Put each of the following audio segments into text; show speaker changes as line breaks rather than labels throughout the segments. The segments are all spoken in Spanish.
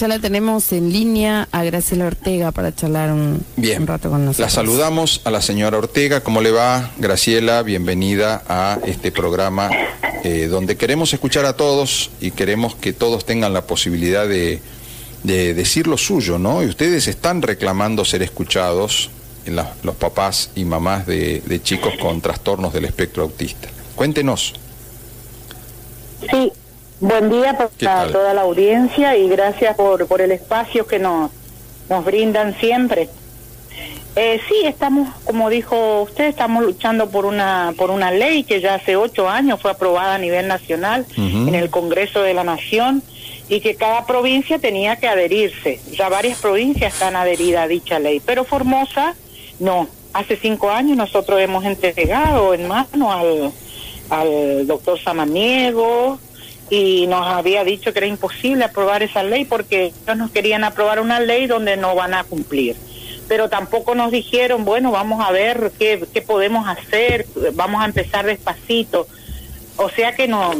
Ya la tenemos en línea a Graciela Ortega para charlar un,
Bien.
un rato con nosotros.
La saludamos a la señora Ortega. ¿Cómo le va, Graciela? Bienvenida a este programa eh, donde queremos escuchar a todos y queremos que todos tengan la posibilidad de, de decir lo suyo, ¿no? Y ustedes están reclamando ser escuchados, en la- los papás y mamás de, de chicos con trastornos del espectro autista. Cuéntenos.
Sí, buen día
¿Qué
para toda la audiencia y gracias por, por el espacio que nos, nos brindan siempre. Eh, sí, estamos, como dijo usted, estamos luchando por una por una ley que ya hace ocho años fue aprobada a nivel nacional en el Congreso de la Nación y que cada provincia tenía que adherirse. Ya varias provincias están adheridas a dicha ley, pero Formosa no. Hace cinco años nosotros hemos entregado en mano al, al doctor Samaniego y nos había dicho que era imposible aprobar esa ley porque ellos nos querían aprobar una ley donde no van a cumplir. Pero tampoco nos dijeron, bueno, vamos a ver qué, qué podemos hacer, vamos a empezar despacito. O sea que no,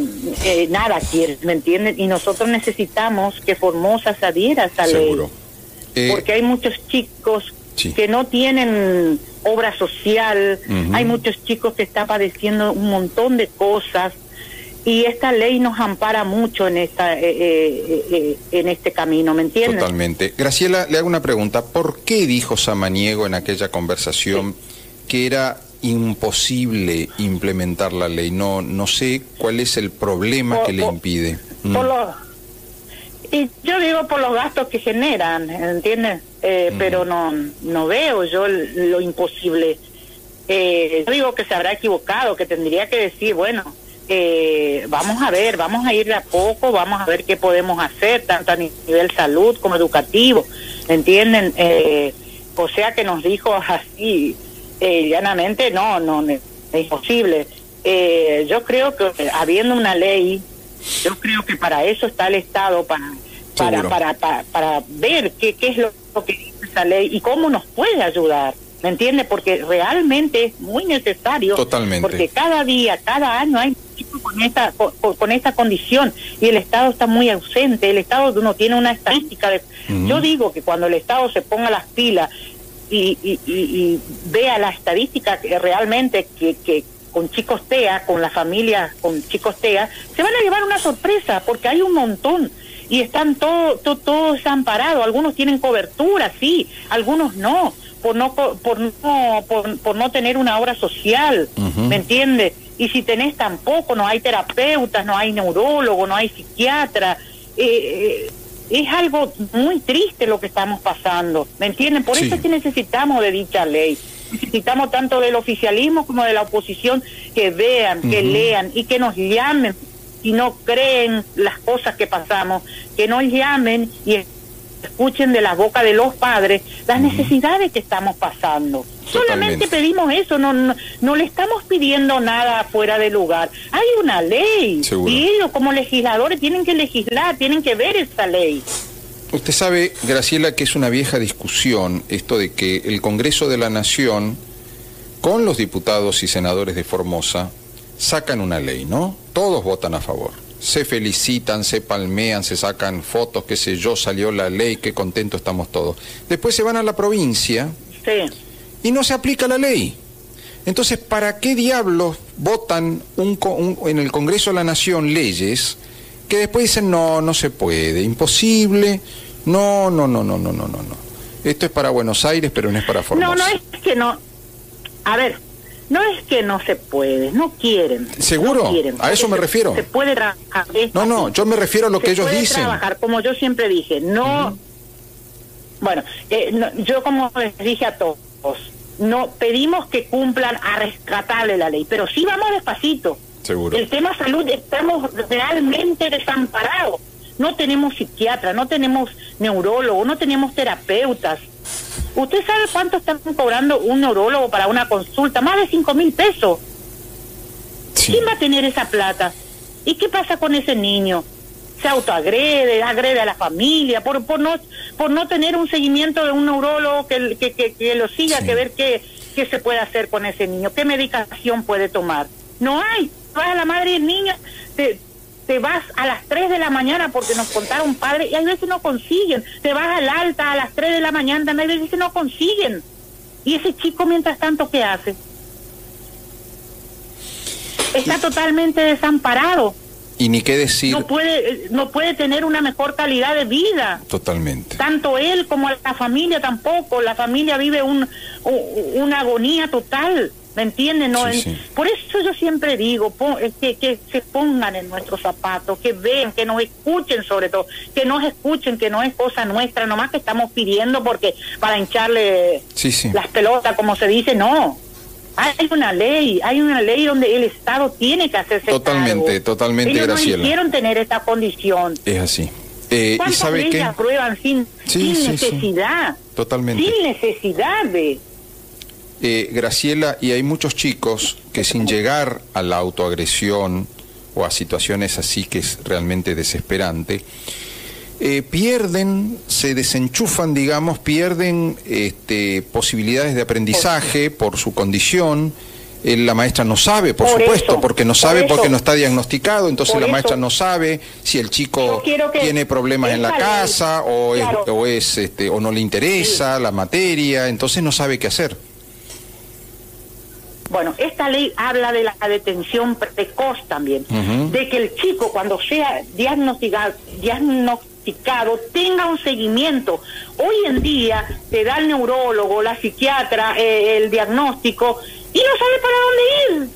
eh, nada quiere, ¿me entienden? Y nosotros necesitamos que Formosa se adhiera a esa
Seguro.
ley.
Eh,
Porque hay muchos chicos
Sí.
que no tienen obra social, hay muchos chicos que están padeciendo un montón de cosas y esta ley nos ampara mucho en esta eh, eh, eh, en este camino, ¿me entiendes?
Totalmente. Graciela, le hago una pregunta. ¿Por qué dijo Samaniego en aquella conversación que era imposible implementar la ley? No, no sé cuál es el problema
Por-
que le
por-
impide. Mm.
Por los- y yo digo por los gastos que generan, ¿entiendes? Eh. Pero no no veo yo lo imposible. Eh, yo digo que se habrá equivocado, que tendría que decir, bueno, eh, vamos a ver, vamos a ir de a poco, vamos a ver qué podemos hacer, tanto a nivel salud como educativo, ¿entienden? Eh, o sea que nos dijo así, eh, llanamente, no, no, es imposible. Eh, yo creo que habiendo una ley, yo creo que para eso está el Estado, para para, para, para, para ver qué, qué es lo, lo que dice esa ley y cómo nos puede ayudar. ¿Me entiende? Porque realmente es muy necesario.
Totalmente.
Porque cada día, cada año hay con esta, con, con esta condición y el Estado está muy ausente. El Estado no tiene una estadística. De. Yo digo que cuando el Estado se ponga las pilas y, y, y- y vea la estadística que realmente que, que con chicos TEA, con las familias con chicos TEA, se van a llevar una sorpresa porque hay un montón y están todos todo, todos desamparados. Algunos tienen cobertura, sí, algunos no, por no por no por, por no tener una obra social. ¿me entiendes? Y si tenés tampoco, no hay terapeutas, no hay neurólogo, no hay psiquiatra. Eh, eh, es algo muy triste lo que estamos pasando, ¿me entienden? Por
Sí.
eso es que necesitamos de dicha ley. Necesitamos tanto del oficialismo como de la oposición que vean, que lean y que nos llamen si no creen las cosas que pasamos, que nos llamen y escuchen de la boca de los padres las necesidades que estamos pasando. Solamente pedimos eso, no, no, no le estamos pidiendo nada fuera de lugar. Hay una ley
Seguro.
y ellos como legisladores tienen que legislar, tienen que ver esa ley.
Usted sabe, Graciela, que es una vieja discusión esto de que el Congreso de la Nación, con los diputados y senadores de Formosa, sacan una ley, ¿no? Todos votan a favor. Se felicitan, se palmean, se sacan fotos, qué sé yo, salió la ley, qué contento estamos todos. Después se van a la provincia
Sí.
y no se aplica la ley. Entonces, ¿para qué diablos votan un un- en el Congreso de la Nación leyes que después dicen no, no se puede, imposible, no, no, no, no, no, no, no, no. Esto es para Buenos Aires, pero no es para Formosa.
No, no es que no. A ver, no es que no se puede, no quieren.
¿Seguro?
no quieren.
A eso me refiero.
Se puede trabajar.
No, no, yo me refiero a lo que ellos
puede
dicen.
trabajar, como yo siempre dije, no. Bueno, eh, no, yo como les dije a todos, no pedimos que cumplan a rescatarle la ley, pero sí vamos despacito.
Seguro.
El tema salud estamos realmente desamparados. No tenemos psiquiatra, no tenemos neurólogo, no tenemos terapeutas. ¿Usted sabe cuánto están cobrando un neurólogo para una consulta? Más de cinco mil pesos.
Sí.
¿Quién va a tener esa plata? ¿Y qué pasa con ese niño? Se autoagrede, agrede a la familia por, por, no, por no tener un seguimiento de un neurólogo que, que, que, que lo siga,
Sí.
que ver qué, qué se puede hacer con ese niño, qué medicación puede tomar. No hay. Vas a la madre y el niño, te, te vas a las 3 de la mañana porque nos contaron padre y hay veces no consiguen. Te vas al alta a las 3 de la mañana, hay veces no consiguen. Y ese chico mientras tanto, ¿qué hace? Está totalmente desamparado.
Y ni qué decir.
No puede, eh, no puede tener una mejor calidad de vida.
Totalmente.
Tanto él como la familia tampoco. La familia vive un, una agonía total. ¿Me entienden? No, Por eso yo siempre digo que, que se pongan en nuestros zapatos, que vean, que nos escuchen sobre todo, que nos escuchen, que no es cosa nuestra, nomás que estamos pidiendo porque para hincharle las pelotas, como se dice, no. Hay una ley, hay una ley donde el Estado tiene que hacerse
Totalmente, totalmente,
Ellos
Graciela.
no quisieron tener esta condición.
Es así. Eh, ¿Y sabe
leyes aprueban sin, sin necesidad?
Totalmente.
Sin necesidad de...
Eh, Graciela, y hay muchos chicos que sin llegar a la autoagresión o a situaciones así que es realmente desesperante, eh, pierden, se desenchufan, digamos, pierden este, posibilidades de aprendizaje por su condición. Eh, la maestra no sabe, por, supuesto, porque no sabe porque no está diagnosticado, entonces la maestra no sabe si el chico tiene problemas en la casa o, es, o, es, este, o no le interesa la materia, entonces no sabe qué hacer.
Bueno, esta ley habla de la detención precoz también, de que el chico cuando sea diagnosticado, diagnosticado tenga un seguimiento. Hoy en día te da el neurólogo, la psiquiatra, eh, el diagnóstico y no sabe para dónde ir.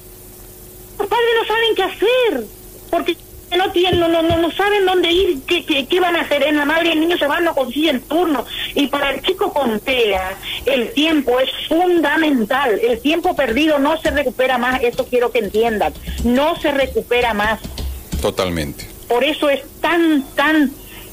Los padres no saben qué hacer, porque no tienen, no, no, no saben dónde ir, qué, qué, van a hacer. En la madre y el niño se van, no consiguen turno. Y para el chico con TEA, el tiempo es fundamental. El tiempo perdido no se recupera más, eso quiero que entiendan. No se recupera más.
Totalmente.
Por eso es tan, tan,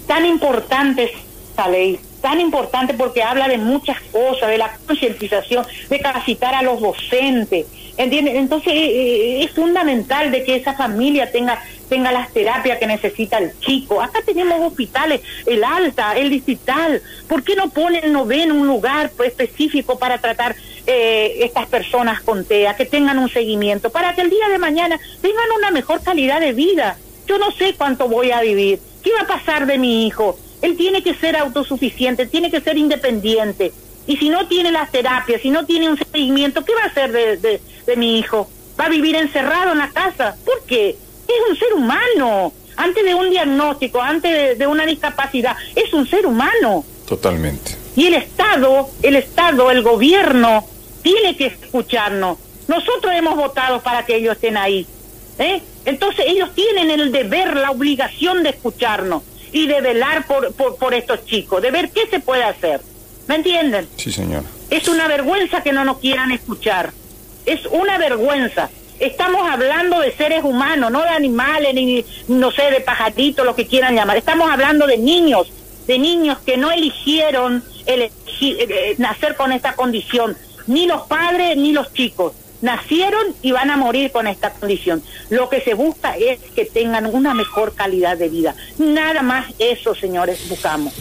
tan importante esta ley tan importante porque habla de muchas cosas, de la concientización, de capacitar a los docentes, ¿entiendes? Entonces eh, eh, es fundamental de que esa familia tenga tenga las terapias que necesita el chico. Acá tenemos hospitales, el alta, el distrital. ¿Por qué no ponen, no ven un lugar específico para tratar eh, estas personas con TEA, que tengan un seguimiento, para que el día de mañana tengan una mejor calidad de vida? Yo no sé cuánto voy a vivir. ¿Qué va a pasar de mi hijo? Él tiene que ser autosuficiente, tiene que ser independiente. Y si no tiene las terapias, si no tiene un seguimiento, ¿qué va a hacer de, de mi hijo? ¿Va a vivir encerrado en la casa? ¿Por qué? Es un ser humano. Antes de un diagnóstico, antes de, una discapacidad, es un ser humano.
Totalmente.
Y el Estado, el Estado, el gobierno, tiene que escucharnos. Nosotros hemos votado para que ellos estén ahí. ¿eh? Entonces ellos tienen el deber, la obligación de escucharnos y de velar por, por, por estos chicos, de ver qué se puede hacer. ¿Me entienden?
Sí, señora.
Es una vergüenza que no nos quieran escuchar. Es una vergüenza. Estamos hablando de seres humanos, no de animales, ni, no sé, de pajaritos, lo que quieran llamar. Estamos hablando de niños, de niños que no eligieron elegir, eh, eh, nacer con esta condición, ni los padres ni los chicos. Nacieron y van a morir con esta condición. Lo que se busca es que tengan una mejor calidad de vida. Nada más eso, señores, buscamos.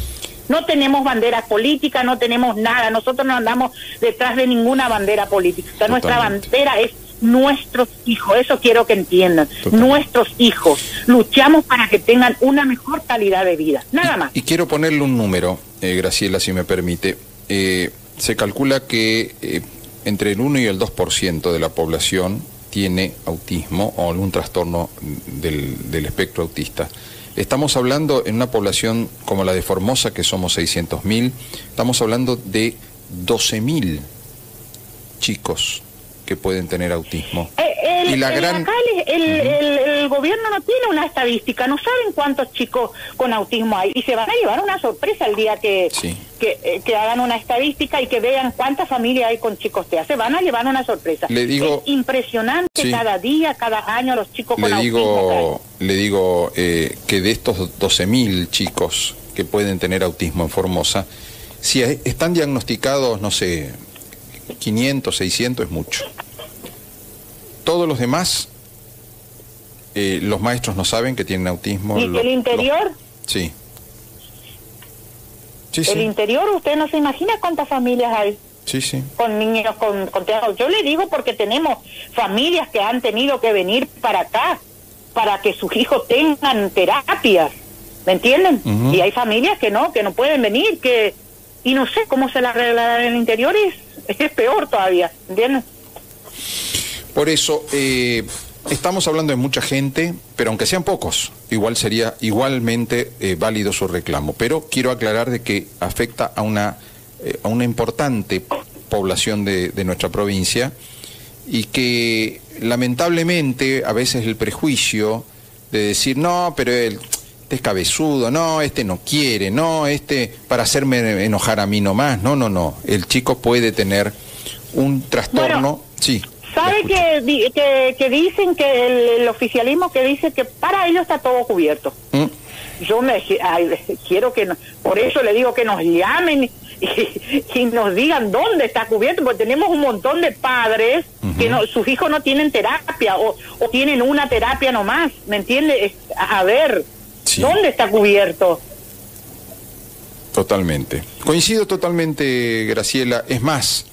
No tenemos bandera política, no tenemos nada. Nosotros no andamos detrás de ninguna bandera política. Nuestra bandera es nuestros hijos, eso quiero que entiendan, nuestros hijos, luchamos para que tengan una mejor calidad de vida, nada más.
Y quiero ponerle un número, eh, Graciela, si me permite. Eh, se calcula que eh, entre el 1 y el 2% de la población tiene autismo o algún trastorno del, del espectro autista. Estamos hablando en una población como la de Formosa, que somos 600.000, estamos hablando de 12.000 chicos que pueden tener autismo.
Eh, el, y la gran... el, gobierno no tiene una estadística, no saben cuántos chicos con autismo hay y se van a llevar una sorpresa el día que, eh, que, hagan una estadística y que vean cuántas familias hay con chicos TEA. Se van a llevar una sorpresa.
Le digo...
Es impresionante cada día, cada año los chicos
con
le
digo, Le digo eh, que de estos 12.000 chicos que pueden tener autismo en Formosa, si están diagnosticados, no sé, 500, 600 es mucho. Todos los demás, eh, los maestros no saben que tienen autismo.
¿Y el interior?
Sí.
Sí, el interior, usted no se imagina cuántas familias hay.
Sí, sí.
Con niños con, con Yo le digo porque tenemos familias que han tenido que venir para acá para que sus hijos tengan terapias, ¿me entienden? Y hay familias que no, que no pueden venir, que y no sé cómo se la arreglará en el interior y es, es peor todavía, ¿entienden?
Por eso, eh, estamos hablando de mucha gente, pero aunque sean pocos, igual sería igualmente eh, válido su reclamo. Pero quiero aclarar de que afecta a una, eh, a una importante población de, de nuestra provincia y que lamentablemente a veces el prejuicio de decir, no, pero él este es cabezudo, no, este no quiere, no, este para hacerme enojar a mí nomás, no, no, no. El chico puede tener un trastorno,
Bueno,
sí.
¿Sabe que, que, que dicen que el, el oficialismo que dice que para ellos está todo cubierto?
¿Mm?
Yo me ay, quiero que, no- por eso le digo que nos llamen y, y nos digan dónde está cubierto, porque tenemos un montón de padres que no, sus hijos no tienen terapia o, o tienen una terapia nomás, ¿me entiende? Es- A ver,
Sí.
¿dónde está cubierto?
Totalmente. Coincido totalmente, Graciela. Es más,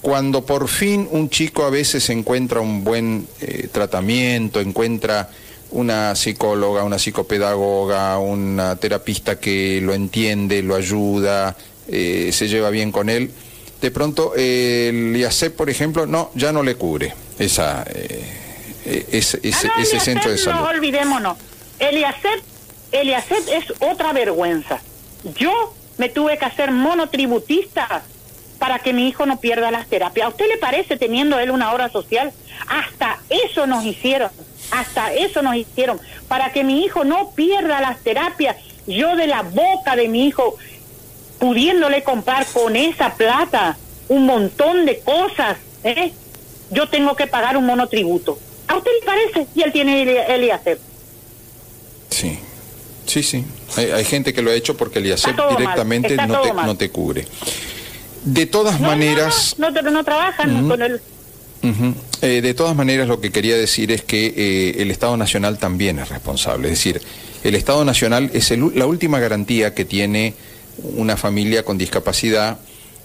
cuando por fin un chico a veces encuentra un buen eh, tratamiento, encuentra una psicóloga, una psicopedagoga, una terapista que lo entiende, lo ayuda, eh, se lleva bien con él, de pronto eh, el IACEP, por ejemplo, no, ya no le cubre esa, eh, eh, ese, ese-
Ah, no,
ese centro de salud.
No olvidémonos. Eliasep, Eliasep es otra vergüenza. Yo me tuve que hacer monotributista para que mi hijo no pierda las terapias. ¿A usted le parece teniendo él una hora social? Hasta eso nos hicieron. Hasta eso nos hicieron. Para que mi hijo no pierda las terapias. Yo de la boca de mi hijo, pudiéndole comprar con esa plata un montón de cosas, ¿eh? yo tengo que pagar un monotributo. ¿A usted le parece? Y él tiene el.
Sí, sí. Hay, hay gente que lo ha hecho porque el IACEP directamente no te, no te cubre. De todas
No,
maneras,
No, no, no, trabajan con el...
eh, de todas maneras lo que quería decir es que eh, el Estado Nacional también es responsable. Es decir, el Estado Nacional es el la última garantía que tiene una familia con discapacidad,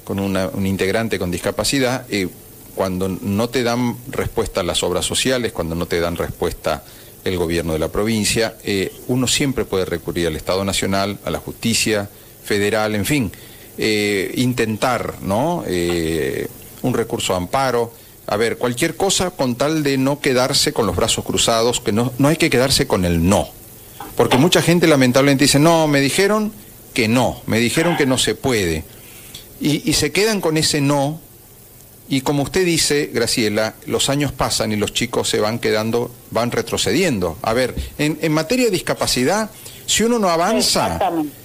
con una- un integrante con discapacidad, eh, cuando no te dan respuesta las obras sociales, cuando no te dan respuesta el gobierno de la provincia, eh, uno siempre puede recurrir al Estado Nacional, a la justicia federal, en fin, eh, intentar, ¿no? Eh, un recurso de amparo. A ver, cualquier cosa con tal de no quedarse con los brazos cruzados, que no, no hay que quedarse con el no. Porque mucha gente lamentablemente dice, no, me dijeron que no, me dijeron que no se puede. Y, y se quedan con ese no, y como usted dice, Graciela, los años pasan y los chicos se van quedando, van retrocediendo. A ver, en, en materia de discapacidad, si uno no avanza,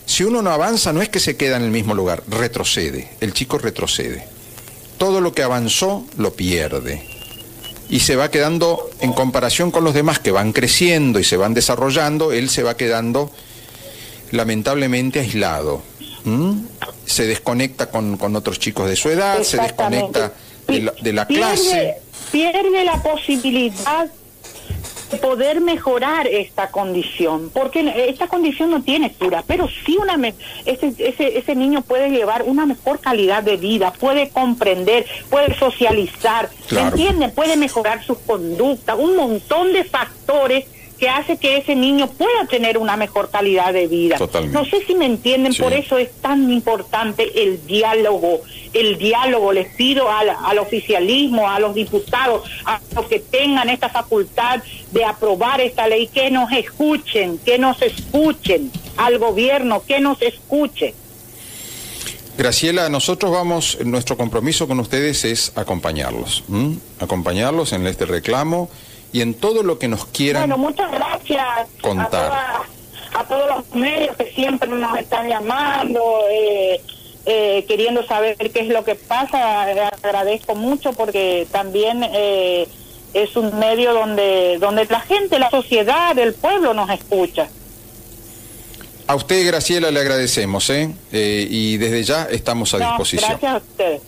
si uno no avanza, no es que se queda en el mismo lugar, retrocede, el chico retrocede. Todo lo que avanzó lo pierde. Y se va quedando, en comparación con los demás que van creciendo y se van desarrollando, él se va quedando lamentablemente aislado. Se desconecta con, con otros chicos de su edad, se desconecta de la, de la
Pierde-
clase.
Pierde la posibilidad de poder mejorar esta condición, porque esta condición no tiene cura, pero sí una me- ese, ese, ese niño puede llevar una mejor calidad de vida, puede comprender, puede socializar, ¿me
Claro.
entienden? Puede mejorar sus conductas, un montón de factores que hace que ese niño pueda tener una mejor calidad de vida.
Totalmente.
No sé si me entienden,
Sí.
por eso es tan importante el diálogo, el diálogo. Les pido al, al oficialismo, a los diputados, a los que tengan esta facultad de aprobar esta ley, que nos escuchen, que nos escuchen, al gobierno, que nos escuche.
Graciela, nosotros vamos, nuestro compromiso con ustedes es acompañarlos, ¿m? acompañarlos en este reclamo y en todo lo que nos quieran.
Bueno, muchas gracias
contar.
A, toda- a todos los medios que siempre nos están llamando, eh, eh, queriendo saber qué es lo que pasa. Le agradezco mucho porque también eh, es un medio donde, donde la gente, la sociedad, el pueblo nos escucha.
A usted, Graciela, le agradecemos, ¿eh? Eh, y desde ya estamos a
No,
disposición.
gracias a ustedes.